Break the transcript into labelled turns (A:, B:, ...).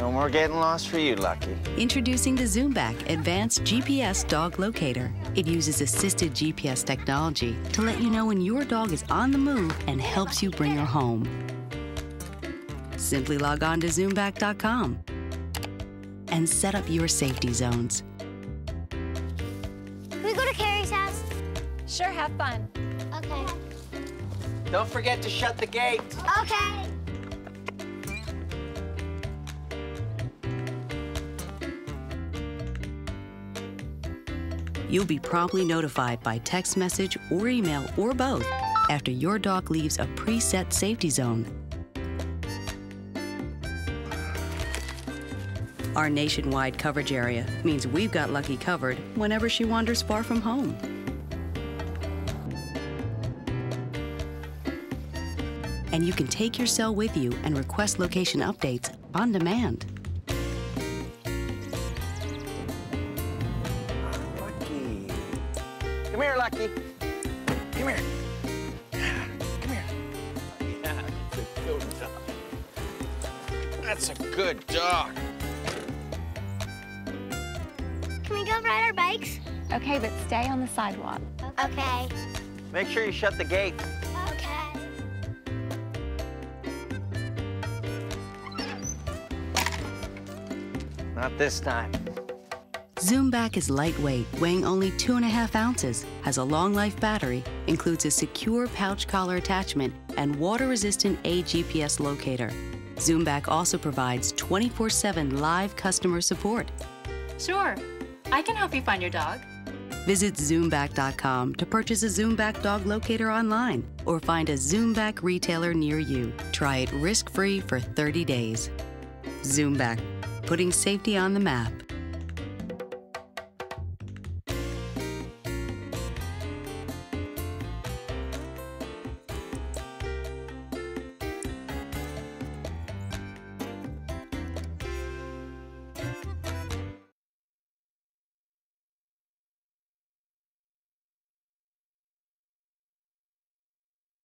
A: No more getting lost for you, Lucky.
B: Introducing the Zoombak Advanced GPS Dog Locator. It uses assisted GPS technology to let you know when your dog is on the move and helps you bring her home. Simply log on to Zoombak.com and set up your safety zones.
C: Can we go to Carrie's house?
D: Sure, have fun.
C: Okay.
A: Don't forget to shut the gate.
C: Okay.
B: You'll be promptly notified by text message or email or both after your dog leaves a preset safety zone. Our nationwide coverage area means we've got Lucky covered whenever she wanders far from home. And you can take your cell with you and request location updates on demand.
A: Come here, Lucky. Come here. Come here. Yeah, that's a good dog. That's a good dog.
C: Can we go ride our bikes?
D: Okay, but stay on the sidewalk.
C: Okay.
A: Make sure you shut the gate.
C: Okay.
A: Not this time.
B: Zoombak is lightweight, weighing only two and a half ounces, has a long life battery, includes a secure pouch collar attachment, and water resistant AGPS locator. Zoombak also provides 24 7 live customer support.
E: Sure. I can help you find your dog.
B: Visit Zoombak.com to purchase a Zoombak dog locator online or find a Zoombak retailer near you. Try it risk free for 30 days. Zoombak, putting safety on the map.